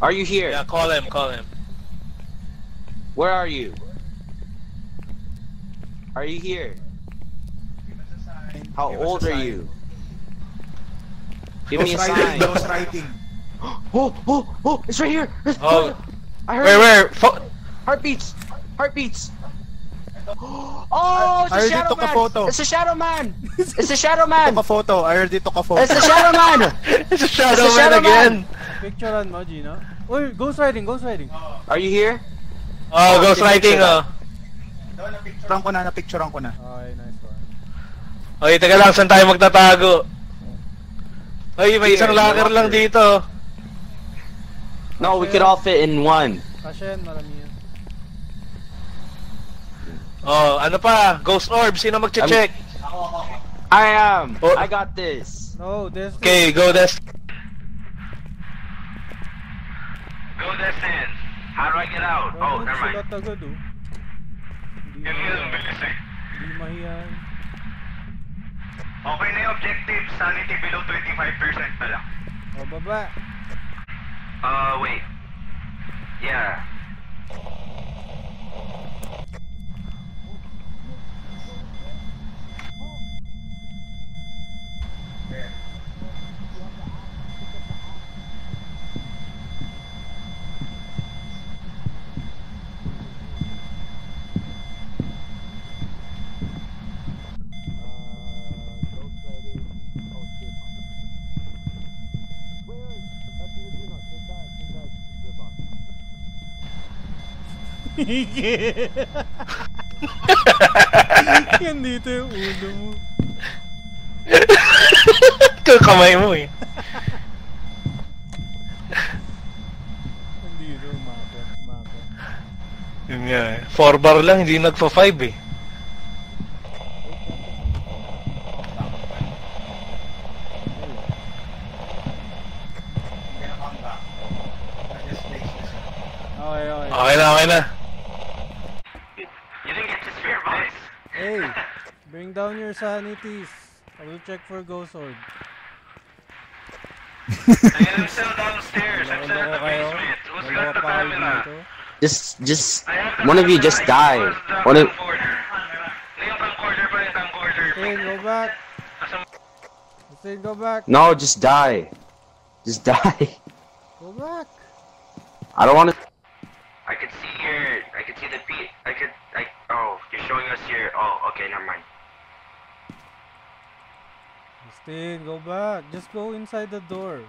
Are you here? Yeah, call him, call him. Where are you? Are you here? How Give us a old are you? Give me a Ghost writing, sign. ghost writing. Oh, oh, oh, it's right here. It's- Oh. I heard Where, it. where? Fo- heartbeats. Heartbeats. Oh, it's a already shadow took a man. photo. It's a shadow man. It's a shadow man. Took a photo. I already took a photo. It's a shadow man. it's a shadow It's a man shadow again. Picturean mo, Gino. Uy, ghost riding, ghost riding. Are you here? Oh, ghost writing, oh. Napicturean ko na, napicturean ko na. Okay, nice one. Okay, teka lang, saan tayo magtatago? Ay, may isang locker lang dito. No, we could all fit in one. Kasi yan, marami yan. Oh, ano pa? Ghost orb, sino magche-check? I am. Oh. I got this. No, this Okay, go this. Go this in. How do I get out? Oh, sulat agad oh. Hindi eh. Hindi mahiyan. Okay na yung objective, sanity below 25% na lang. O, baba. Uh, wait. Yeah. Yan dito yung ulo mo. Ito kamay mo eh. Yan dito, umakit, umakit. Yun nga eh. 4 bar lang, hindi nagpa 5 eh. Okay, okay. Okay na, okay na. Your sanities. I will check for ghost orb. I'm still downstairs. Loko loko kayo. Dalawa pa kayo dito. Just, just, one of you just die. One of, Hussein, go back. Hussein, go back. no, just die. Just die. Go back. I don't want to. I could see your, I could see the beat, I could, I, oh, you're showing us your, oh, okay, never mind. Hussein, go back. Just go inside the door.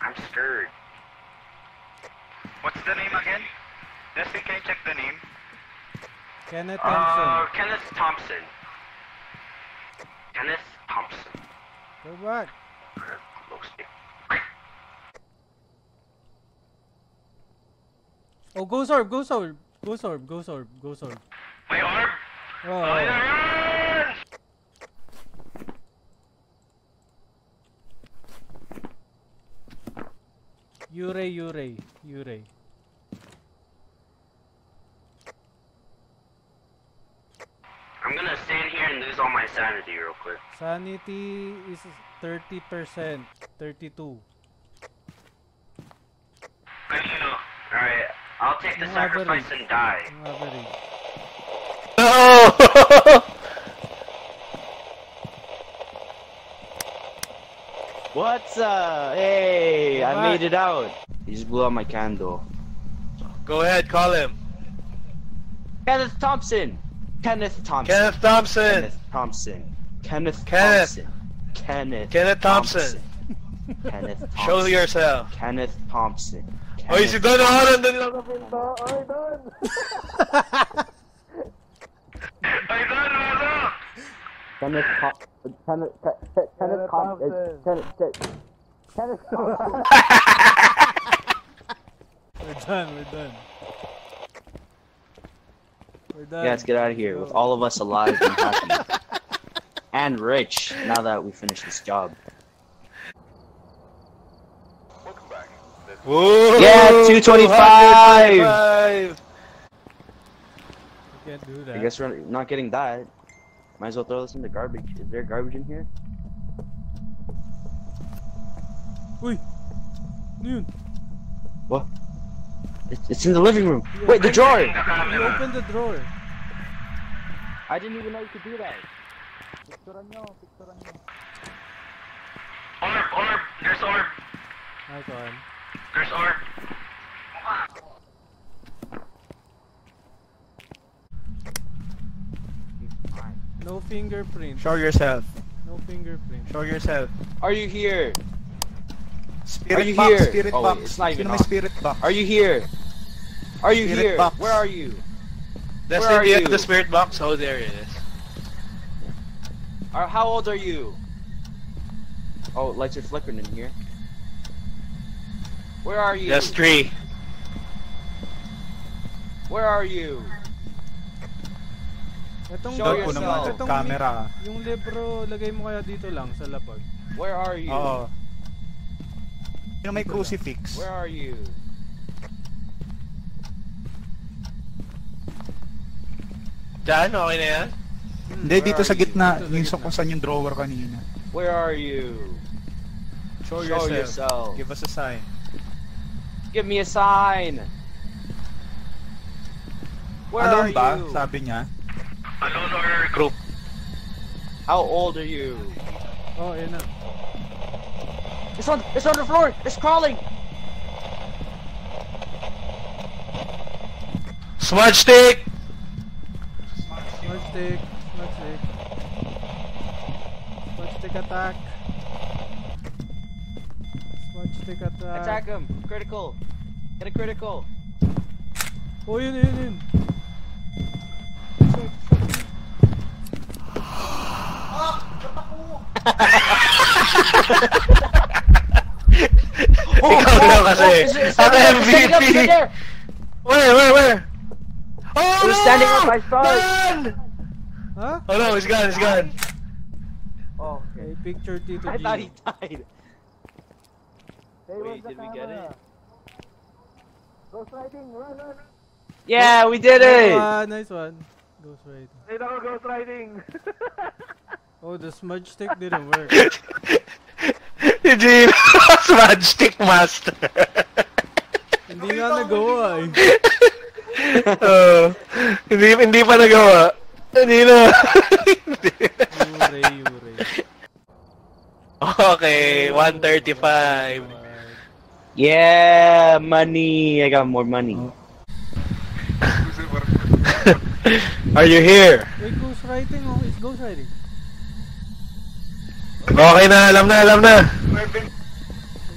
I'm scared. What's the name again? Justin, can you check the name? Kenneth Uh, Thompson. Kenneth Thompson. Kenneth Thompson. Go back. Oh, ghost orb, ghost orb. Ghost orb, ghost orb, ghost orb. May orb? Oh, Ayan! Yurei, Yurei, Yurei. I'm gonna stand here and lose all my sanity real quick. Sanity is 30%. 32. Kanino? Alright, I'll take the Yung sacrifice and die. Ang. No! What's up? Hey, I What? made it out. He just blew out my candle. Go ahead, call him. Kenneth Thompson. Kenneth Thompson. Kenneth Thompson. Kenneth Thompson. Kenneth Kenneth. Thompson. Kenneth. Kenneth Thompson. Kenneth Thompson. Show yourself. Kenneth Thompson. Oy, si Don, oh, nandun lang kapunta. Oy, Don! Ay, Don, ano? Kenneth Thompson. Kenneth. Ke- Kenneth Thompson. Kenneth. Ke- Kenneth Thompson. We're done, we're done. We're done. Yeah, let's get out of here with all of us alive and happy. and rich now that we finished this job. Whoa! Yeah, 225. 225. Can't do that. I guess we're not getting that. Might as well throw this in the garbage. Is there garbage in here? Uy! Ano yun? What? It's, it's in the living room. Wait, the drawer. You camera. open the drawer. I didn't even know you could do that. Picturean nyo, picturean nyo. Orb, orb. There's orb. Nice one. There's orb. No fingerprint. Show yourself. No fingerprint. Show yourself. Are you here? Spirit Are you box, here? spirit Oh, wait, box. it's not even on. spirit box? Are you here? Are you Spirit here? box. Where are you? That's Where in are the, you? the spirit box. Oh, there it is. Are, how old are you? Oh, lights are flickering in here. Where are you? That's three. Where are you? Itong, Show Doon po yourself. naman, itong camera. Yung libro, lagay mo kaya dito lang sa lapag. Where are you? Oo. Sino may crucifix? Where are you? Daan, okay na yan? Hmm, Hindi, Where dito are sa you? gitna. Dito sa Yung gitna. sa kung saan yung drawer kanina. Where are you? Show, Show yourself. yourself. Give us a sign. Give me a sign. Where Alone are ba? you? Sabi niya. Alone or Group. How old are you? Oh, yun na. It's on. It's on the floor. It's crawling. Smudge stick! Smudge stick. Smudge stick. Smudge stick attack. Smudge stick attack. Attack him. Critical. Get a critical. Oh, yun, yun, yun. It standing up? Is it MVP! there? Where, where, where? Oh, It was no! standing up, I saw it. Man! Ha? Oh no, he's gone, he's gone. Oh, Okay, picture Tito I G. thought he died. Wait, did we get it? Ghost writing, run! Yeah, we did Nice it. one, nice one. Ghost right. Dito ako ghost writing. Oh, the smudge stick didn't work. Si Gino, smudge stick master. Hindi nga nagawa eh. Oh, hindi, hindi pa nagawa. Hindi na. Yure, yure. okay, 135. Yeah, money. I got more money. Are you here? Wait, ghost writing oh. It's ghost writing. Okay na, alam na, alam na.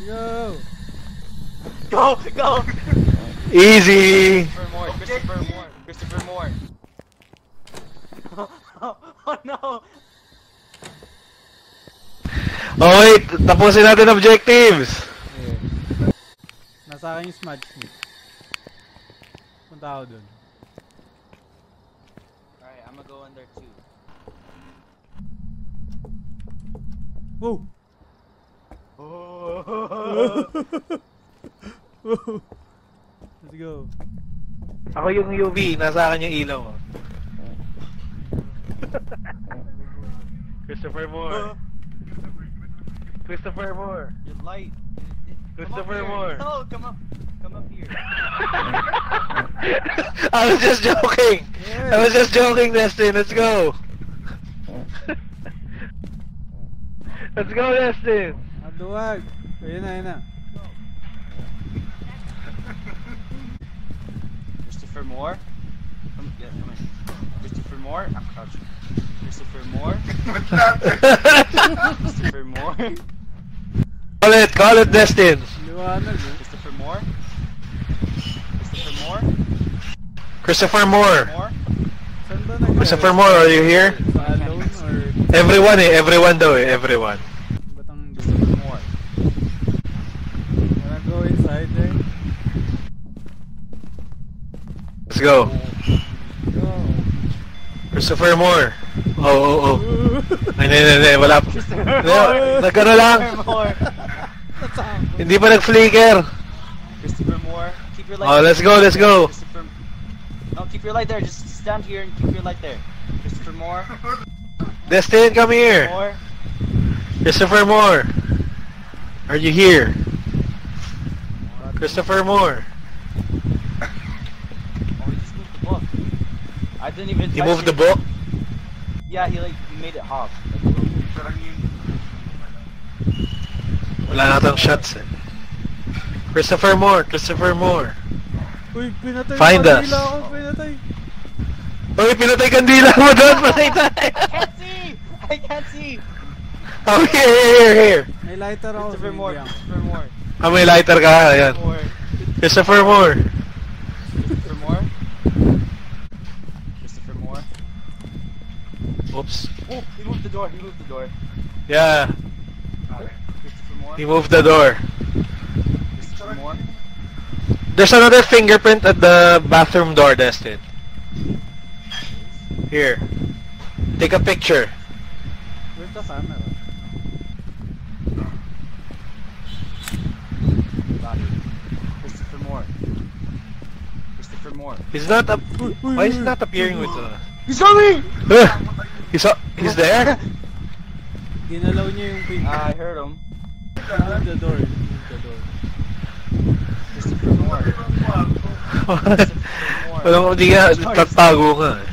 Go. Go, go. Easy. Christopher Moore. Christopher Moore. Christopher Moore. oh no. Oh wait, tapusin natin objectives. Ayan. Nasa akin yung smudge. Punta ako dun. Alright, I'm gonna go in there too. Whoa! Let's go. Ako yung UV, nasa akin yung ilaw. Christopher Moore. Christopher Moore. Your light. Christopher come up Moore. here. No, come up. Come up here. I was just joking. I was just joking, Destin. Let's go. Let's go, Destin. Ang duwag. Ayun na, ayun na. Christopher Moore. Come, yeah, come in. Christopher Moore. I'm crouching. Christopher Moore. Christopher Moore. call it, call it, Destin. Liwanag eh. Christopher Moore. Christopher Moore. Christopher Moore. Moore. Saan ba nag- Christopher Moore, are you here? Everyone eh, everyone daw eh, everyone. Ba't ang Christopher Moore. Wanna go inside there? Let's go. Go. Christopher Moore. Oh, oh, oh. Ay, hindi, hindi, wala. Hindi, Nagano lang. Hindi pa nag-flicker. Christopher Moore. Keep your light. Oh, let's go, let's go. Christopher. No, keep your light there. Just stand here and keep your light there. Christopher Moore. Destin, come here. Moore. Christopher Moore. Are you here? Christopher Moore. Oh, he just moved the book. I didn't even. He moved the it. book. Yeah, he like he made it hop. Like, a little bit. Wala natang shots eh. Christopher Moore, Christopher Moore. Uy, pinatay Find yung us. kandila ako, pinatay. Uy, pinatay kandila mo doon, patay tayo. I can't see. I can't see. Oh, here, here, here, here. May lighter ako. Christopher hindi Moore. ako. Christopher Moore. Ah, may lighter ka, ayan. Moore. Christopher Moore. Christopher Moore. Christopher Moore. Oops. Oh, he moved the door. He moved the door. Yeah, Christopher Moore. he moved the door. Christopher Moore. There's another fingerprint at the bathroom door, Destin. Here. Take a picture. The camera? Christopher Moore. Christopher Moore. He's not up. Why is he not appearing with the? He's coming! he's up. He's there. Ginalaw niya yung pin. I heard him. Move the door. Move the door. Christopher Moore. Walang hindi nga tatago nga. eh.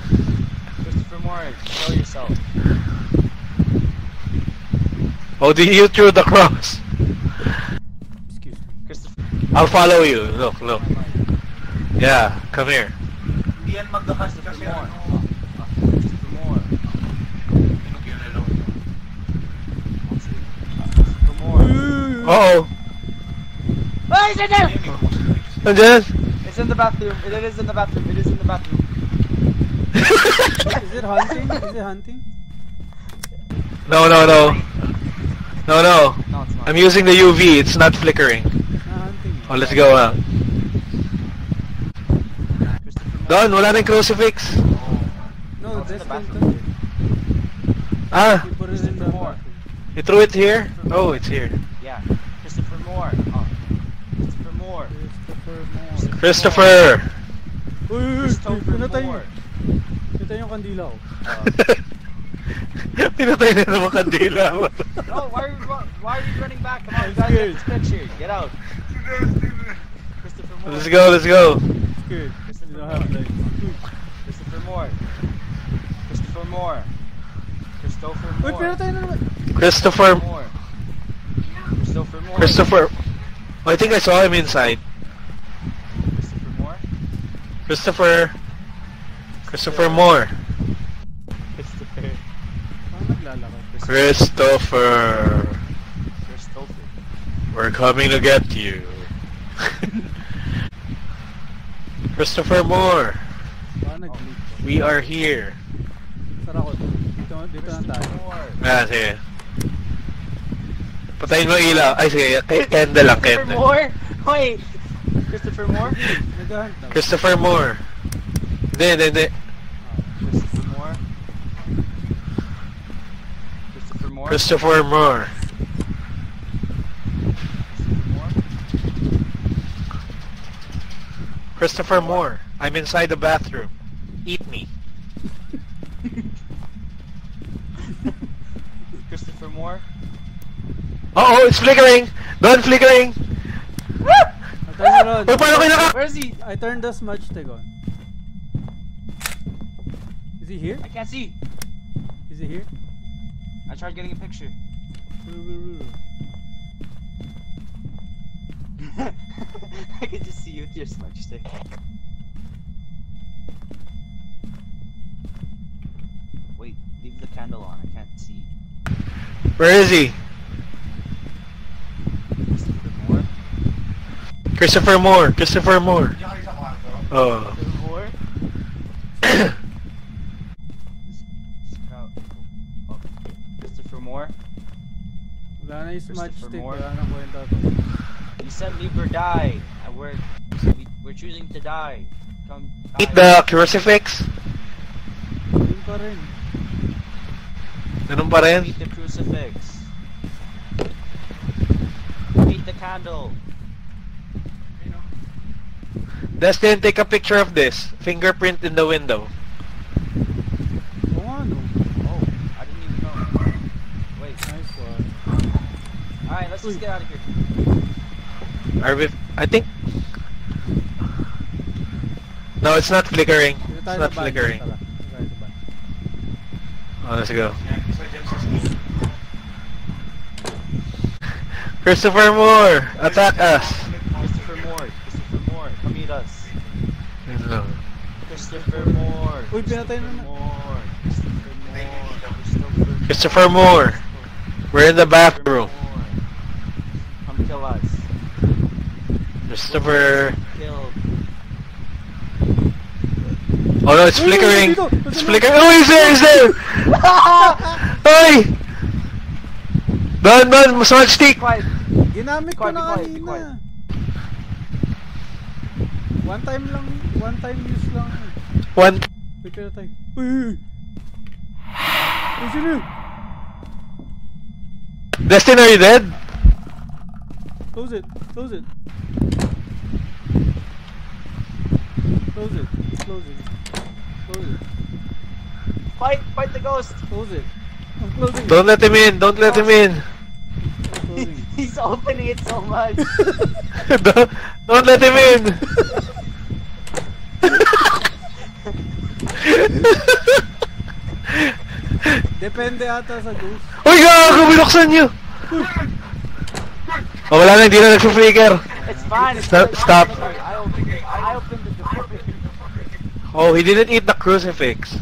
Oh, did you threw the cross? Excuse me. Christopher I'll follow you. Look, look. Yeah, come here. Christopher Moore. Christopher Moore. Christopher Uh oh. Oh, he's in there! Nandiyan? It's in the bathroom. It is in the bathroom. It is in the bathroom. Is it hunting? Is it hunting? no, no, no. No, no. No, it's not. I'm using the UV. It's not flickering. Ah. Oh, let's go ah. Don, wala na yung crucifix. No, it's in the bathroom. Ah, You put it in the Moore. you threw it here? Oh, it's here. Yeah. Christopher Moore. Oh. Christopher Moore. Christopher Moore. Christopher. Uy, uy, uy, Christopher Moore. Pinatay yung kandila ko. Pinatay na naman kandila. No, why are, you, why are you running back? Come on, I'm guys, scared. get this picture. Get out. Christopher Moore. Let's go, let's go. Good. Christopher You don't have Moore. legs. Christopher Moore. Christopher Moore. Christopher Uy, Moore. pinatay na naman. Christopher. Moore. Christopher Moore. Christopher. Oh, I think I saw him inside. Christopher Moore. Christopher. Christopher Moore. Christopher. Christopher. We're coming to get you. Christopher Moore. We are here. Sara ko doon. Dito, dito na tayo. Christopher Moore. Ah, sige. Patayin mo yung ilaw. Ay, sige. Kay Kendall lang, Christopher Moore? Wait. Christopher Moore? Christopher Moore. Hindi, hindi, hindi. Christopher Moore? Christopher Moore? Christopher Moore. Christopher Moore? Christopher Moore. I'm inside the bathroom. Eat me. Christopher Moore? Oh, oh it's flickering! Don't flickering! I turned around. Uy, paano kayo naka... Where is he? I turned the smudge stick on. Is he here? I can't see. Is he here? I tried getting a picture. I can just see you with your smudge stick. Wait, leave the candle on. I can't see. Where is he? Christopher Moore? Christopher Moore. Christopher Moore. Oh. Christopher Moore? Wala na yung smudge stick. Wala na kwenta to. You said leave or die. We're, we, we're choosing to die. Come die. Eat the crucifix? Yun pa rin. Ganun pa rin? Eat the crucifix. Eat the candle. Destin, take a picture of this. Fingerprint in the window. Oo nga no. Oh, I didn't even know. Wait. Nice one. Alright, let's just get out of here. Are we... I think... No, it's not flickering. It's not flickering. Tara, dito tayo sa ban. Oh, let's go. Christopher Moore, attack us. Christopher Moore. Christopher Moore. Come meet us. Yun. Christopher Moore. Uy, pinatay na na. Moore. Christopher Moore. Christopher Christopher Moore. We're in the bathroom. Moore. Come kill us. Christopher. Kill. Oh no, it's flickering. dito, dito It's flickering. Oh, he's there, he's there. Hey! Don, Don, smart stick. Quiet. Ginamit ko na be quiet, be quiet. kanina. One time lang, one time use lang. One. Uy, pinatay. Uy, uy, uy. Uy, sino yun? Destin, are you dead? Close it, close it. Close it, close it. Close it, Fight. Fight the ghost. close it. I'm closing it. Don't let him in. Don't let him in. He's opening it so much. don't, don't let him in. Depende ata sa ghost. Uy, gago, binuksan niyo. Oh, wala na, hindi na nag-flicker. It's fine. It's Stop- fine. stop. I opened it. I opened the door. Oh, he didn't eat the crucifix.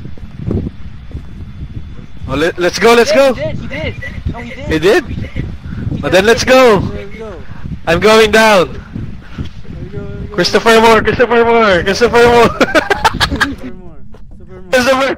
Oh, let, let's go, let's He go. did. He did. No, he did. He did? He then let's go. Go. I'm going down. Let's go. Christopher Moore, Christopher Moore, Christopher Moore. Christopher Moore.